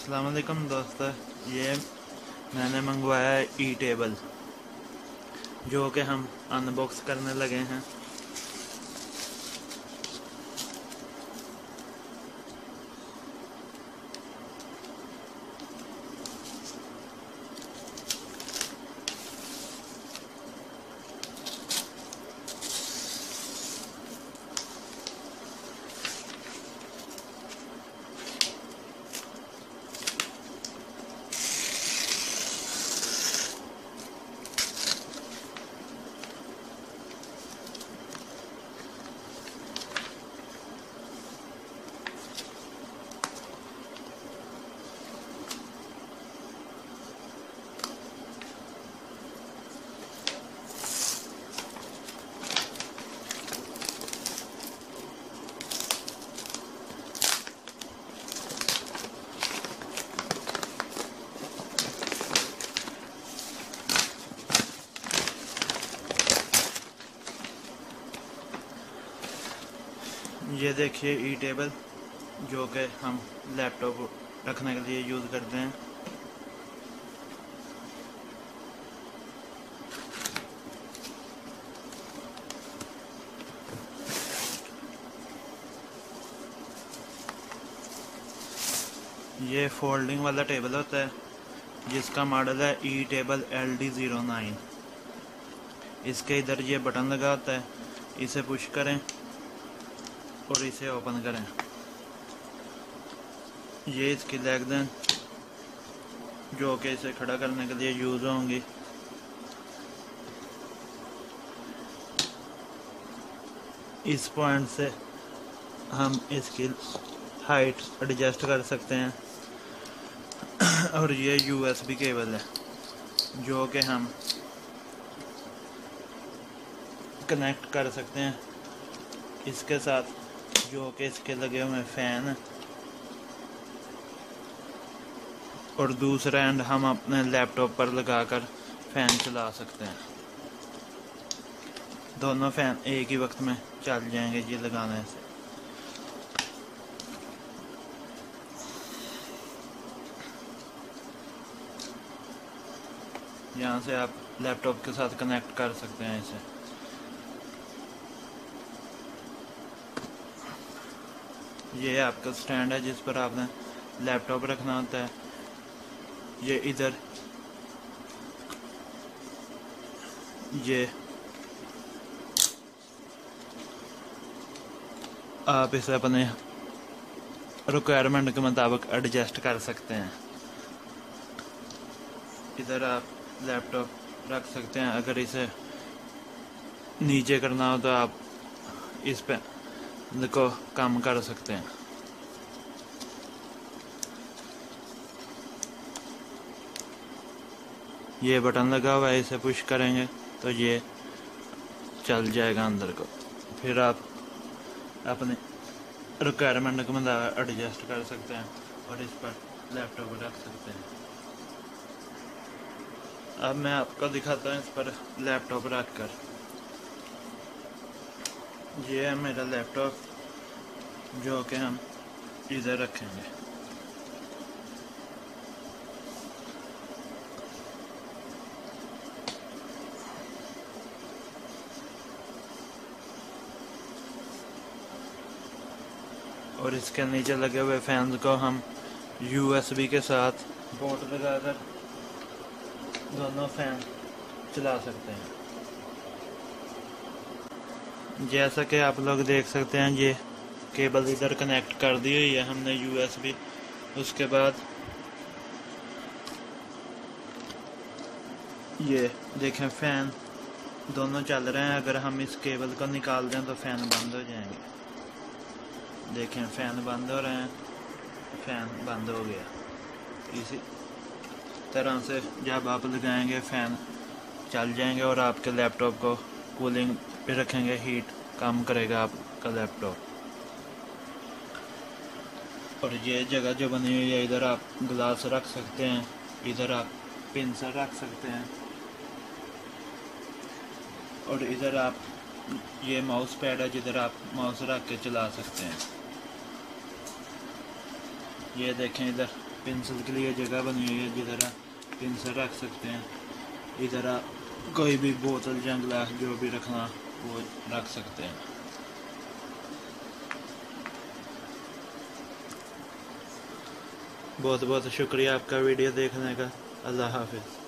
السلام علیکم دوست یہ میں نے منگوایا ہے ای ٹیبل جو کہ ہم ان باکس کرنے لگے ہیں۔ یہ دیکھیے e ای ٹیبل جو کہ ہم لیپ ٹاپ رکھنے کے لیے یوز کرتے ہیں۔ یہ فولڈنگ والا ٹیبل ہوتا ہے، جس کا ماڈل ہے E table L D zero nine اس کے ادھر یہ بٹن لگا ہوتا ہے، اسے پش کریں۔ اور اسے اوپن کریں یہ اس کی لیگ دیں جو کہ اسے کھڑا کرنے کے لیے یوز ہوں گی اس پوائنٹ سے ہم اس کی ہائٹ ایڈجسٹ کر سکتے ہیں اور یہ یو ایس بی کیبل ہے جو کہ ہم کنیکٹ کر سکتے ہیں اس کے ساتھ جو کہ اس کے لگے ہوئے فین اور دوسرا اینڈ ہم اپنے لیپ ٹاپ پر لگا کر فین چلا سکتے ہیں۔ دونوں فین ایک ہی وقت میں چل جائیں گے یہ لگانے سے۔ یہاں سے آپ لیپ ٹاپ کے ساتھ کنیکٹ کر سکتے ہیں اسے۔ یہ آپ کا سٹینڈ ہے جس پر آپ نے لیپ ٹاپ رکھنا ہوتا ہے۔ یہ ادھر۔ یہ۔ آپ اسے اپنے ریکوائرمنٹ کے مطابق ایڈجسٹ کر سکتے ہیں۔ ادھر آپ لیپ ٹاپ رکھ سکتے ہیں۔ اگر اسے نیچے کرنا ہو تو آپ اس پہ کو کام کر سکتے ہیں یہ بٹن لگا ہوا ہے اسے پش کریں گے تو یہ چل جائے گا اندر کو پھر آپ اپنے ریکوائرمنٹ کو مطابق ایڈجسٹ کر سکتے ہیں اور اس پر لیپ ٹاپ رکھ سکتے ہیں اب میں آپ کو دکھاتا ہوں اس پر لیپ ٹاپ رکھ کر یہ ہے میرا لیپ ٹاپ جو کہ ہم ادھر رکھیں گے۔ اور اس کے نیچے لگے ہوئے فینز کو ہم یو ایس بی کے ساتھ بوٹ لگا کر دونوں فین چلا سکتے ہیں۔ جیسا کہ آپ لوگ دیکھ سکتے ہیں، یہ کیبل ادھر کنیکٹ کر دی ہوئی ہے، ہم نے یو ایس بی اس کے بعد یہ دیکھیں فین دونوں چل رہے ہیں۔ اگر ہم اس کیبل کو نکال دیں تو فین بند ہو جائیں گے۔ دیکھیں فین بند ہو رہے ہیں۔ فین بند ہو گیا۔ اسی طرح سے جب آپ لگائیں گے فین چل جائیں گے اور آپ کے لیپ ٹاپ کو کولنگ پہ رکھیں گے ہیٹ کم کرے گا آپ کا لیپ ٹاپ اور یہ جگہ جو بنی ہوئی ہے، ادھر آپ گلاس رکھ سکتے ہیں، ادھر آپ پنسل رکھ سکتے ہیں۔ اور ادھر آپ یہ ماؤس پیڈ ہے، جدھر آپ ماؤس رکھ کے چلا سکتے ہیں۔ یہ دیکھیں ادھر پنسل کے لیے جگہ بنی ہوئی ہے، جدھر آپ پنسل رکھ سکتے ہیں۔ ادھر آپ کوئی بھی بوتل یا گلاس جو بھی رکھنا کو رکھ سکتے ہیں۔ بہت بہت شکریہ آپ کا ویڈیو دیکھنے کا۔ اللہ حافظ۔